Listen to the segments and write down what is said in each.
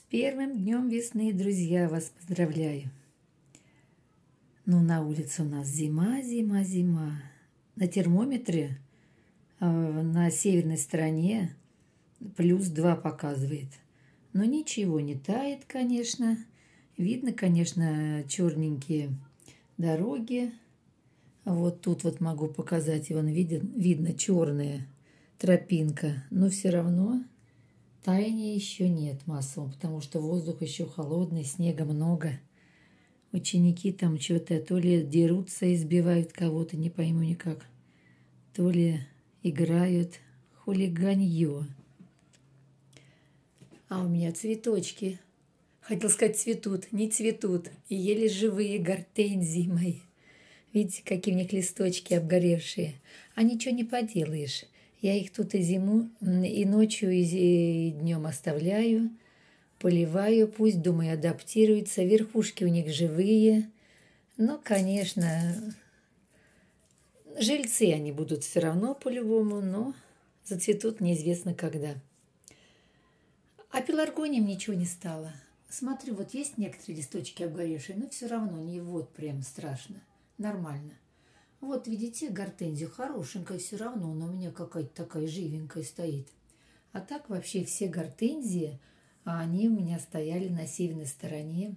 С первым днем весны, друзья, вас поздравляю. Ну, на улице у нас зима, зима, зима. На термометре э, на северной стороне плюс 2 показывает. Но ничего не тает, конечно. Видно, конечно, черненькие дороги. Вот тут вот могу показать, вон виден, видно черная тропинка. Но все равно Таяния еще нет массового, потому что воздух еще холодный, снега много. Ученики там что-то то ли дерутся, избивают кого-то, не пойму никак, то ли играют хулиганье. А у меня цветочки. Хотел сказать, цветут, не цветут. И еле живые гортензии мои. Видите, какие у них листочки обгоревшие. А ничего не поделаешь. Я их тут и зиму, и ночью, и днем оставляю, поливаю, пусть, думаю, адаптируются. Верхушки у них живые. Но, конечно, жильцы они будут все равно по-любому, но зацветут неизвестно когда. А пеларгониям ничего не стало. Смотрю, вот есть некоторые листочки обгоревшие, но все равно не вот прям страшно. Нормально. Вот, видите, гортензию хорошенькая все равно, но у меня какая-то такая живенькая стоит. А так вообще все гортензии, они у меня стояли на северной стороне,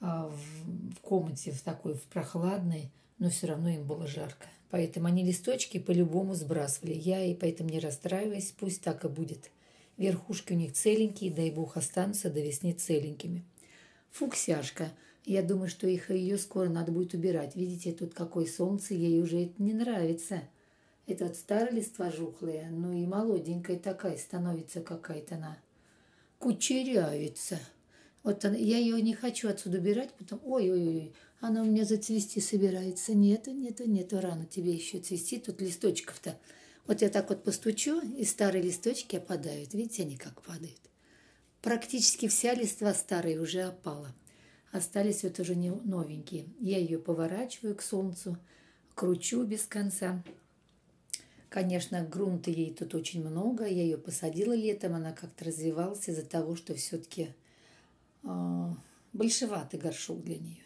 а, в комнате в такой, в прохладной, но все равно им было жарко. Поэтому они листочки по-любому сбрасывали. Я и поэтому не расстраиваюсь, пусть так и будет. Верхушки у них целенькие, дай бог останутся до весны целенькими. Фуксяшка – я думаю, что их ее скоро надо будет убирать. Видите, тут какое солнце, ей уже это не нравится. Это вот старая листва жухлая, ну и молоденькая такая становится какая-то она. Кучерявится. Вот она, я ее не хочу отсюда убирать, потом, ой-ой-ой, она у меня зацвести собирается. Нету, нету, нету, рано тебе еще цвести, тут листочков-то. Вот я так вот постучу, и старые листочки опадают. Видите, они как падают. Практически вся листва старая уже опала. Остались вот уже не новенькие. Я ее поворачиваю к солнцу, кручу без конца. Конечно, грунта ей тут очень много. Я ее посадила летом, она как-то развивалась из-за того, что все-таки э, а, большеватый горшок для нее.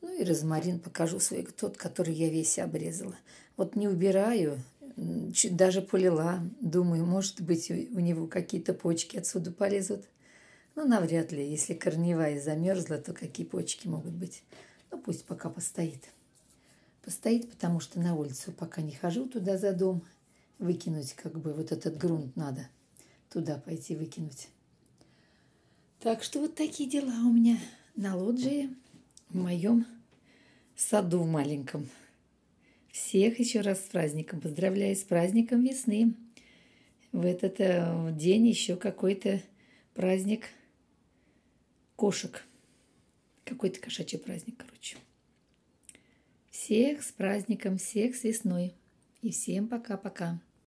Ну и розмарин покажу свой, тот, который я весь обрезала. Вот не убираю, даже полила. Думаю, может быть, у него какие-то почки отсюда полезут. Ну, навряд ли. Если корневая замерзла, то какие почки могут быть? Ну, пусть пока постоит. Постоит, потому что на улицу пока не хожу туда за дом. Выкинуть как бы вот этот грунт надо. Туда пойти выкинуть. Так что вот такие дела у меня на лоджии в моем саду маленьком. Всех еще раз с праздником. Поздравляю с праздником весны. В этот э, день еще какой-то праздник – кошек. Какой-то кошачий праздник, короче. Всех с праздником, всех с весной. И всем пока-пока.